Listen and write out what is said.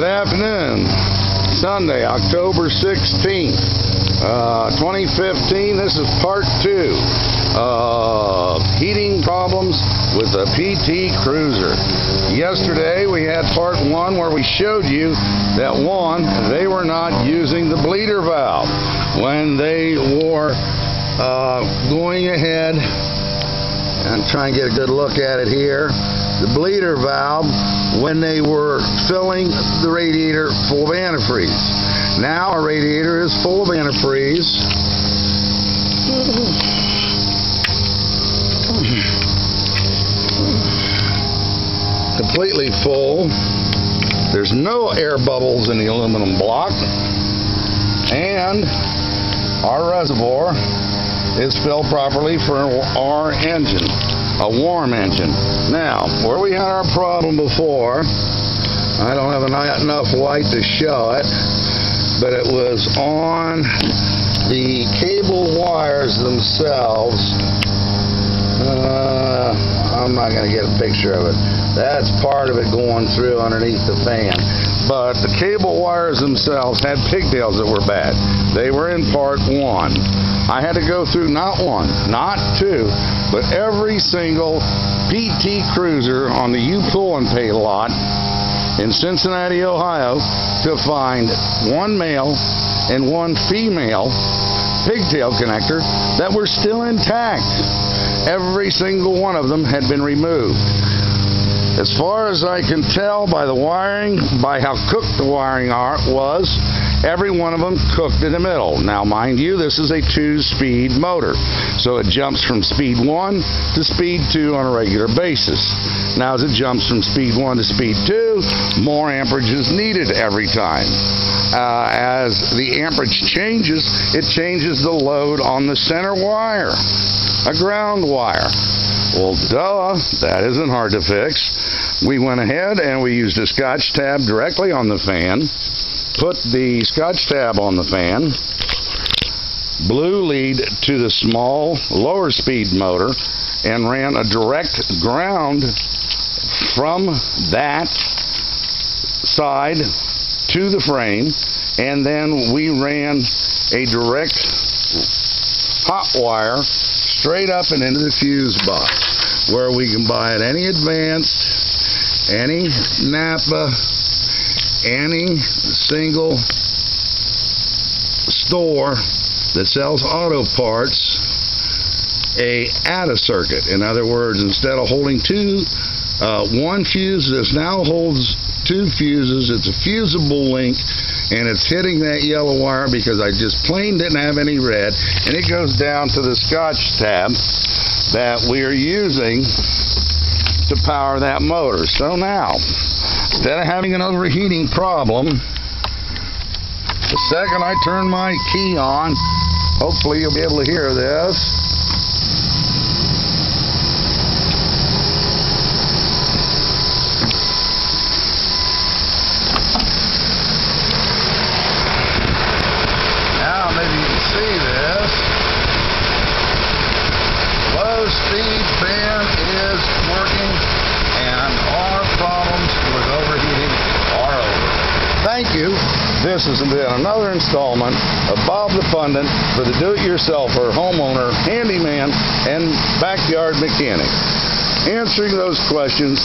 Good afternoon. Sunday, October 16th, uh, 2015. This is part two of heating problems with the PT Cruiser. Yesterday we had part one where we showed you that one, they were not using the bleeder valve when they were uh, going ahead and try and get a good look at it here. The bleeder valve when they were filling the radiator full of antifreeze. Now our radiator is full of antifreeze. Completely full. There's no air bubbles in the aluminum block. And our reservoir is filled properly for our engine, a warm engine. Now, where we had our problem before, I don't have enough light to show it, but it was on the cable wires themselves. Uh, I'm not going to get a picture of it. That's part of it going through underneath the fan. But the cable wires themselves had pigtails that were bad. They were in part one. I had to go through not one, not two, but every single PT Cruiser on the U Pull and Pay lot in Cincinnati, Ohio, to find one male and one female pigtail connector that were still intact. Every single one of them had been removed. As far as I can tell by the wiring, by how cooked the wiring was, every one of them cooked in the middle. Now, mind you, this is a two-speed motor, so it jumps from speed 1 to speed 2 on a regular basis. Now, as it jumps from speed 1 to speed 2, more amperage is needed every time. Uh, as the amperage changes, it changes the load on the center wire, a ground wire. Well, duh, that isn't hard to fix. We went ahead and we used a scotch tab directly on the fan put the scotch tab on the fan, blue lead to the small lower speed motor, and ran a direct ground from that side to the frame, and then we ran a direct hot wire straight up and into the fuse box, where we can buy at any advanced, any Napa, any single store that sells auto parts a Add-A-Circuit. In other words, instead of holding two, uh, one fuse, this now holds two fuses. It's a fusible link, and it's hitting that yellow wire because I just plain didn't have any red, and it goes down to the scotch tab that we are using to power that motor. So now, instead of having an overheating problem, the second I turn my key on, hopefully you'll be able to hear this. Now maybe you can see this. Low speed fan is working and our problems with overheating are over. Thank you. This has been another installment of Bob the Pundit for the do-it-yourselfer, homeowner, handyman, and backyard mechanic. Answering those questions